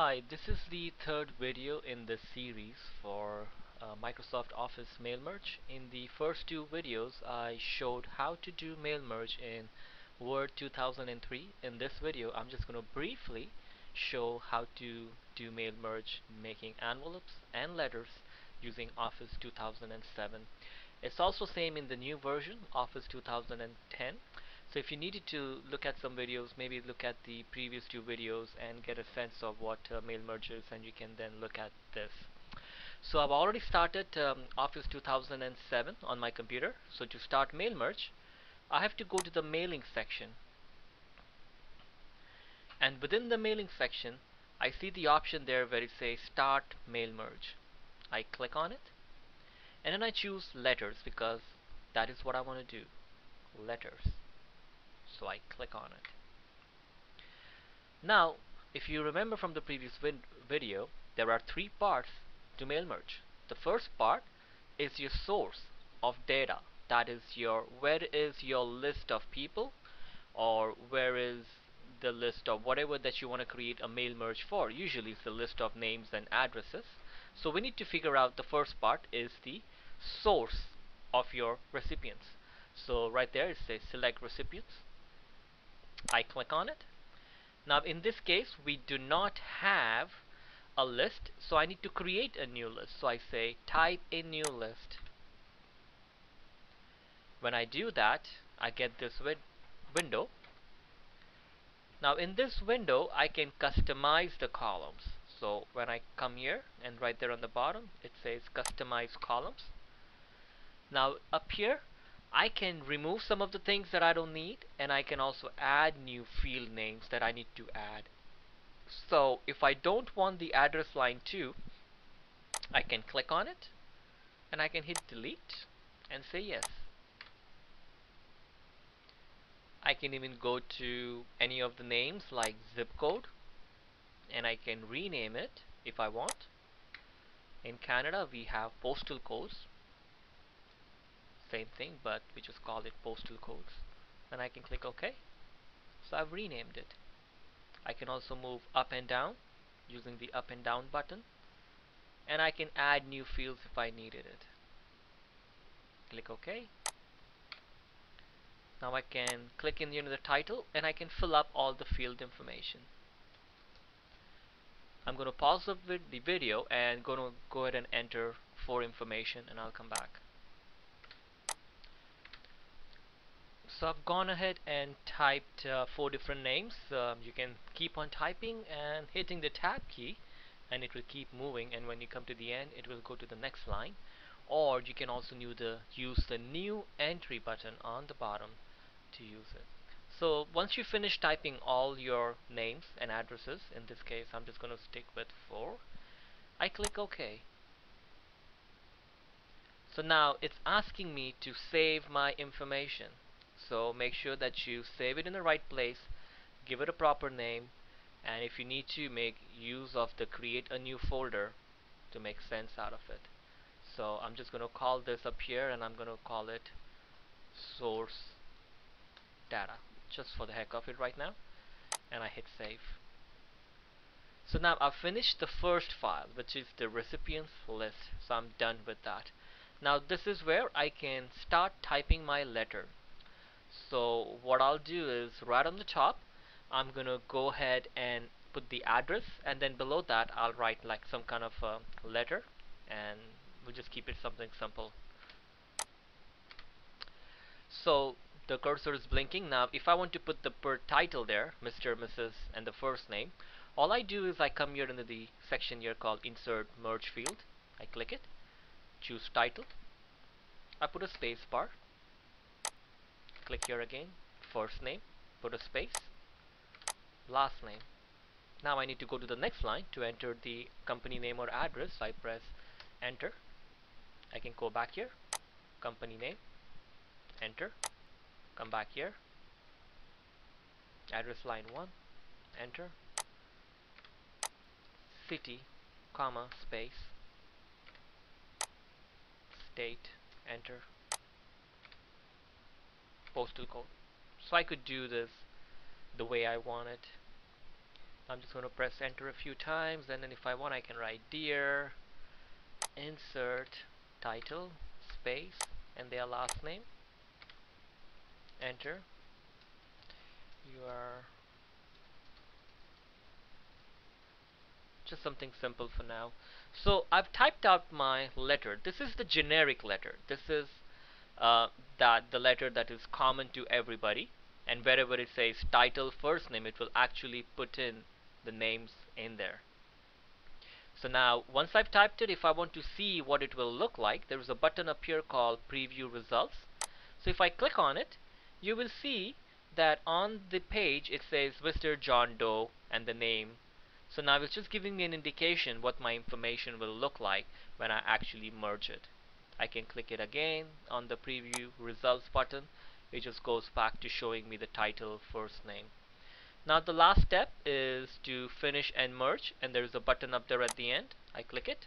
Hi, this is the third video in this series for uh, Microsoft Office mail merge. In the first two videos I showed how to do mail merge in Word 2003. In this video I'm just going to briefly show how to do mail merge making envelopes and letters using Office 2007. It's also same in the new version Office 2010 so if you needed to look at some videos, maybe look at the previous two videos and get a sense of what uh, mail merges and you can then look at this. So I've already started um, Office 2007 on my computer. So to start mail merge, I have to go to the mailing section. And within the mailing section, I see the option there where it says start mail merge. I click on it and then I choose letters because that is what I want to do. Letters so I click on it. Now, if you remember from the previous vid video, there are three parts to mail merge. The first part is your source of data. That is your where is your list of people or where is the list of whatever that you want to create a mail merge for. Usually it's the list of names and addresses. So we need to figure out the first part is the source of your recipients. So right there it says select recipients I click on it. Now in this case we do not have a list so I need to create a new list. So I say type a new list. When I do that I get this win window. Now in this window I can customize the columns. So when I come here and right there on the bottom it says customize columns. Now up here I can remove some of the things that I don't need and I can also add new field names that I need to add. So if I don't want the address line 2 I can click on it and I can hit delete and say yes. I can even go to any of the names like zip code and I can rename it if I want. In Canada we have postal codes same thing but we just call it postal codes. And I can click OK. So I've renamed it. I can also move up and down using the up and down button. And I can add new fields if I needed it. Click OK. Now I can click in the title and I can fill up all the field information. I'm going to pause the, the video and going to go ahead and enter for information and I'll come back so I've gone ahead and typed uh, four different names. Um, you can keep on typing and hitting the tab key and it will keep moving. And when you come to the end it will go to the next line. Or you can also the, use the new entry button on the bottom to use it. So once you finish typing all your names and addresses in this case I'm just going to stick with 4 I click OK. So now it's asking me to save my information so make sure that you save it in the right place give it a proper name and if you need to make use of the create a new folder to make sense out of it. So I'm just going to call this up here and I'm going to call it source data just for the heck of it right now. And I hit save. So now I've finished the first file which is the recipients list. So I'm done with that. Now this is where I can start typing my letter so what I'll do is right on the top I'm gonna go ahead and put the address and then below that I'll write like some kind of a letter and we'll just keep it something simple so the cursor is blinking now if I want to put the per title there Mr. Mrs. and the first name all I do is I come here into the section here called insert merge field I click it choose title I put a space bar click here again first name put a space last name. Now I need to go to the next line to enter the company name or address. So I press enter. I can go back here company name enter come back here address line 1 enter city comma space state enter so I could do this the way I want it. I'm just going to press enter a few times and then if I want I can write dear insert title space and their last name. Enter. You are just something simple for now. So I've typed out my letter. This is the generic letter. This is uh, that the letter that is common to everybody and wherever it says title first name it will actually put in the names in there. So now once I've typed it if I want to see what it will look like there is a button up here called preview results. So if I click on it you will see that on the page it says Mr. John Doe and the name. So now it's just giving me an indication what my information will look like when I actually merge it I can click it again on the preview results button. It just goes back to showing me the title first name. Now the last step is to finish and merge and there is a button up there at the end. I click it.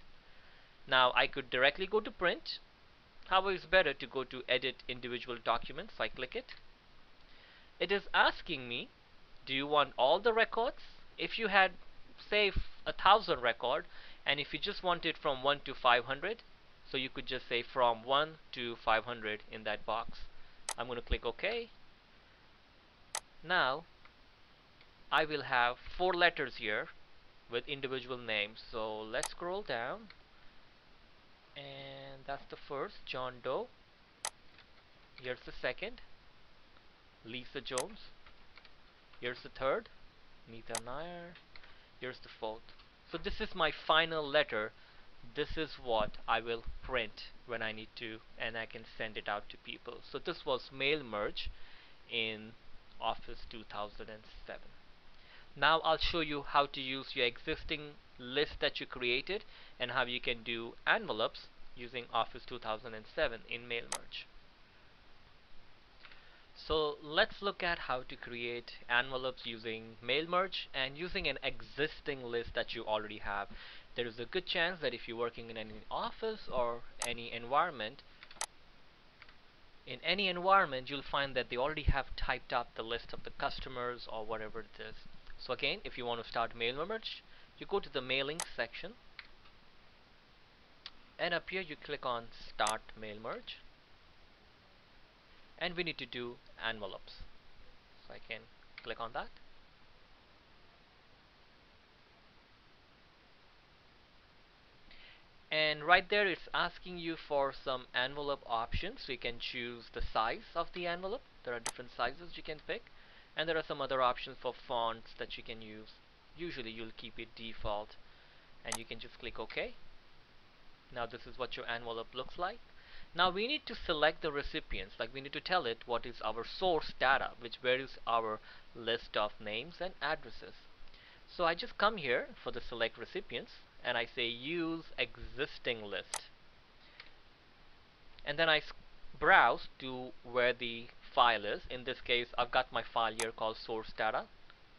Now I could directly go to print. However it's better to go to edit individual documents? I click it. It is asking me do you want all the records? If you had say a thousand record and if you just want it from 1 to 500 so you could just say from 1 to 500 in that box. I'm going to click OK. Now I will have four letters here with individual names. So let's scroll down. And that's the first John Doe. Here's the second Lisa Jones. Here's the third Nita Nair. Here's the fourth. So this is my final letter. This is what I will print when I need to and I can send it out to people. So this was mail merge in Office 2007 now I'll show you how to use your existing list that you created and how you can do envelopes using Office 2007 in mail merge. So let's look at how to create envelopes using mail merge and using an existing list that you already have. There is a good chance that if you're working in any office or any environment, in any environment you'll find that they already have typed up the list of the customers or whatever it is. So again, if you want to start mail merge, you go to the mailing section and up here you click on start mail merge and we need to do envelopes so I can click on that and right there it's asking you for some envelope options. So you can choose the size of the envelope. There are different sizes you can pick. And there are some other options for fonts that you can use. Usually you'll keep it default. And you can just click OK. Now this is what your envelope looks like. Now we need to select the recipients, like we need to tell it what is our source data, which where is our list of names and addresses. So I just come here for the select recipients and I say use existing list. And then I browse to where the file is. In this case, I've got my file here called source data.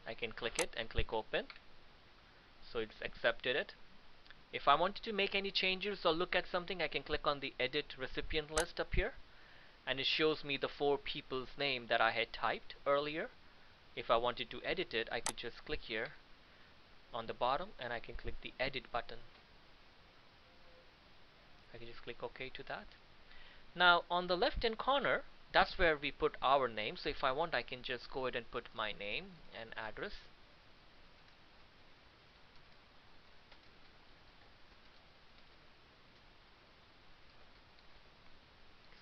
I can click it and click open. So it's accepted it. If I wanted to make any changes or look at something I can click on the edit recipient list up here and it shows me the four people's name that I had typed earlier if I wanted to edit it I could just click here on the bottom and I can click the edit button. I can just click OK to that. Now on the left hand corner that's where we put our name. So if I want I can just go ahead and put my name and address.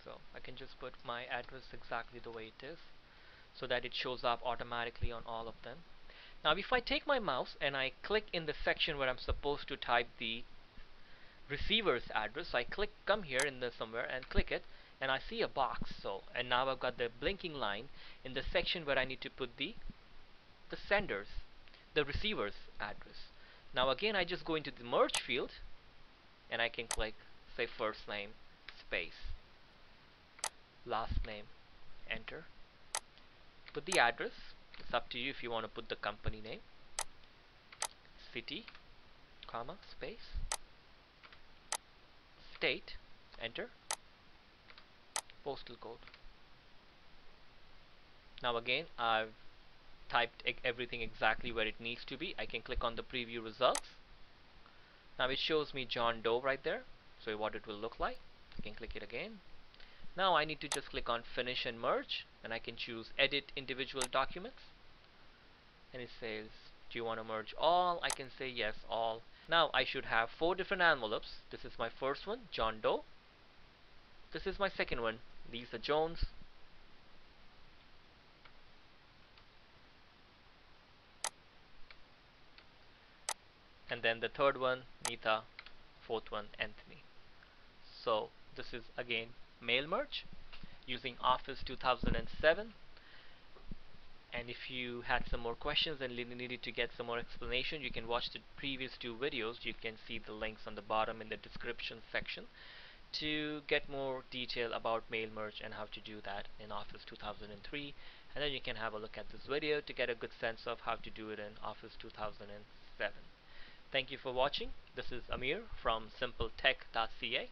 So I can just put my address exactly the way it is so that it shows up automatically on all of them now if I take my mouse and I click in the section where I'm supposed to type the receiver's address I click come here in the somewhere and click it and I see a box. So and now I've got the blinking line in the section where I need to put the the sender's the receiver's address. Now again I just go into the merge field and I can click say first name space last name enter put the address it's up to you if you want to put the company name. City comma space state enter postal code. Now again I've typed everything exactly where it needs to be. I can click on the preview results. Now it shows me John Doe right there so what it will look like. I can click it again now I need to just click on finish and merge and I can choose edit individual documents. And it says do you want to merge all? I can say yes all. Now I should have four different envelopes. This is my first one John Doe. This is my second one Lisa Jones. And then the third one Nita fourth one Anthony. So this is again mail merge using Office 2007 and if you had some more questions and needed to get some more explanation you can watch the previous two videos you can see the links on the bottom in the description section to get more detail about mail merge and how to do that in Office 2003 and then you can have a look at this video to get a good sense of how to do it in Office 2007 Thank you for watching. This is Amir from simpletech.ca.